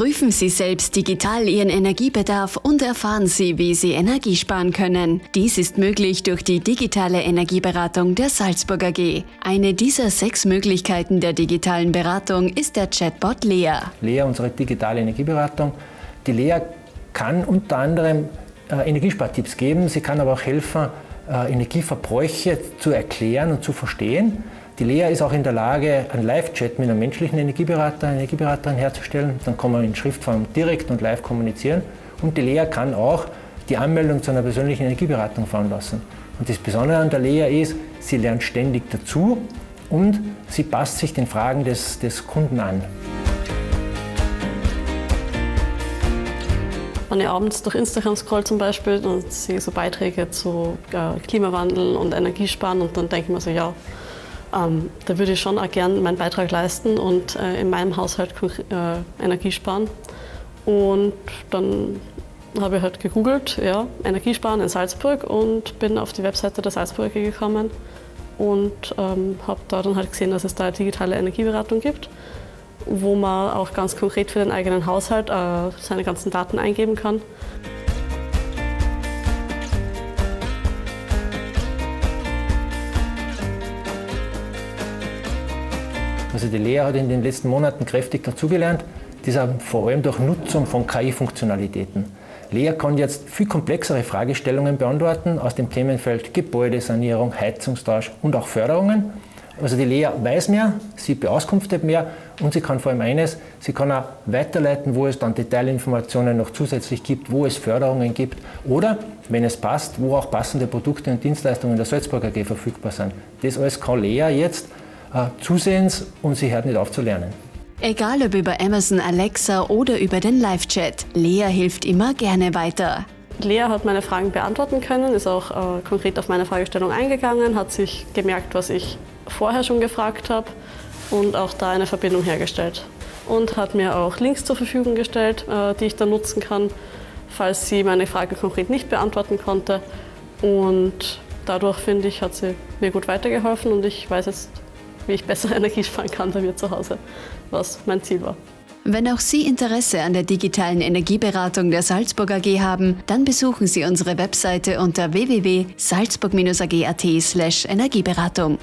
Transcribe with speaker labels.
Speaker 1: Prüfen Sie selbst digital Ihren Energiebedarf und erfahren Sie, wie Sie Energie sparen können. Dies ist möglich durch die digitale Energieberatung der Salzburg AG. Eine dieser sechs Möglichkeiten der digitalen Beratung ist der Chatbot Lea.
Speaker 2: Lea, unsere digitale Energieberatung. Die Lea kann unter anderem äh, Energiespartipps geben, sie kann aber auch helfen, äh, Energieverbräuche zu erklären und zu verstehen. Die Lea ist auch in der Lage, einen Live-Chat mit einem menschlichen Energieberater, einer Energieberaterin herzustellen. Dann kann man in Schriftform direkt und live kommunizieren. Und die Lea kann auch die Anmeldung zu einer persönlichen Energieberatung fahren lassen. Und das Besondere an der Lea ist, sie lernt ständig dazu und sie passt sich den Fragen des, des Kunden an.
Speaker 3: Wenn ich abends durch Instagram scroll zum Beispiel, dann sehe so Beiträge zu äh, Klimawandel und Energiesparen und dann denke ich mir so, ja, ähm, da würde ich schon auch gern meinen Beitrag leisten und äh, in meinem Haushalt äh, Energie sparen. Und dann habe ich halt gegoogelt, ja, Energiesparen in Salzburg und bin auf die Webseite der Salzburger gekommen und ähm, habe da dann halt gesehen, dass es da eine digitale Energieberatung gibt, wo man auch ganz konkret für den eigenen Haushalt äh, seine ganzen Daten eingeben kann.
Speaker 2: Also die Lea hat in den letzten Monaten kräftig dazugelernt, dieser vor allem durch Nutzung von KI-Funktionalitäten. Lea kann jetzt viel komplexere Fragestellungen beantworten aus dem Themenfeld Gebäudesanierung, Heizungstausch und auch Förderungen. Also die Lea weiß mehr, sie beauskunftet mehr und sie kann vor allem eines, sie kann auch weiterleiten, wo es dann Detailinformationen noch zusätzlich gibt, wo es Förderungen gibt oder, wenn es passt, wo auch passende Produkte und Dienstleistungen der Salzburger AG verfügbar sind. Das alles kann Lea jetzt zusehends und sie hört nicht auf zu lernen.
Speaker 1: Egal ob über Amazon Alexa oder über den Live-Chat, Lea hilft immer gerne weiter.
Speaker 3: Lea hat meine Fragen beantworten können, ist auch äh, konkret auf meine Fragestellung eingegangen, hat sich gemerkt, was ich vorher schon gefragt habe und auch da eine Verbindung hergestellt. Und hat mir auch Links zur Verfügung gestellt, äh, die ich dann nutzen kann, falls sie meine Frage konkret nicht beantworten konnte. Und dadurch, finde ich, hat sie mir gut weitergeholfen und ich weiß jetzt wie ich besser Energie sparen kann bei mir zu Hause, was mein Ziel war.
Speaker 1: Wenn auch Sie Interesse an der digitalen Energieberatung der Salzburg AG haben, dann besuchen Sie unsere Webseite unter www.salzburg-ag.at/energieberatung.